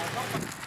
uh,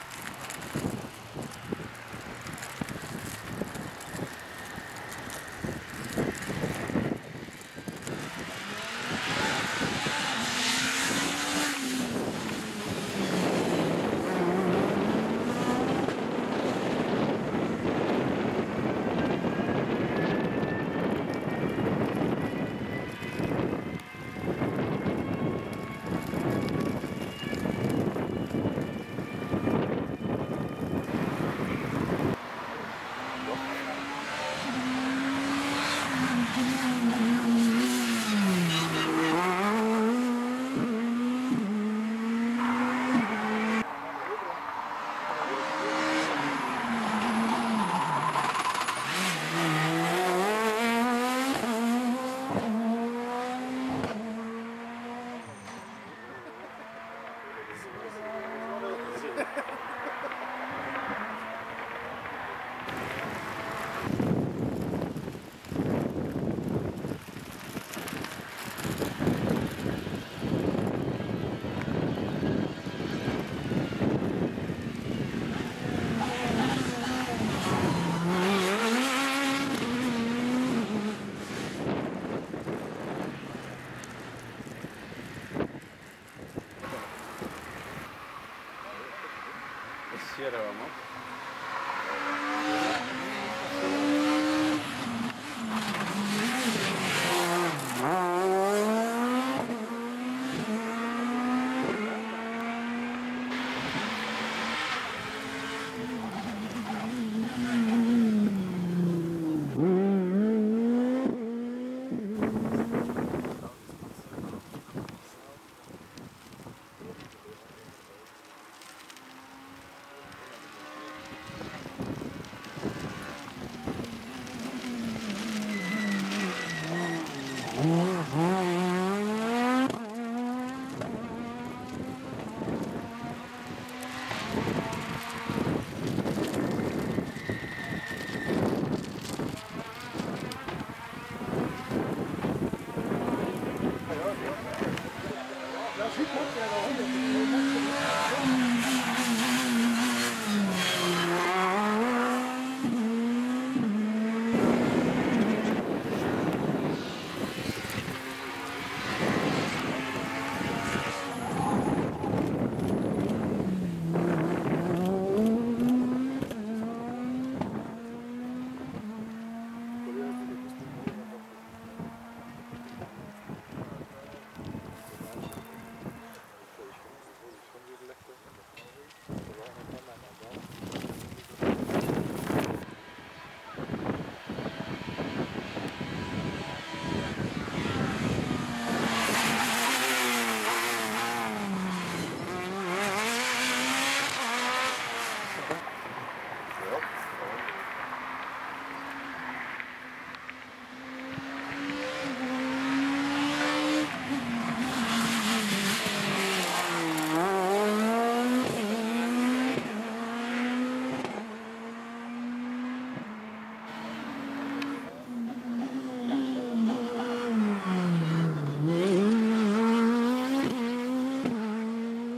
quisiera, vamos.